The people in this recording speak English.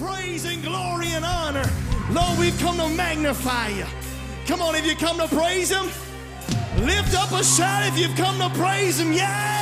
praise and glory and honor. Lord, we've come to magnify you. Come on, if you come to praise him, lift up a shout if you've come to praise him. Yeah!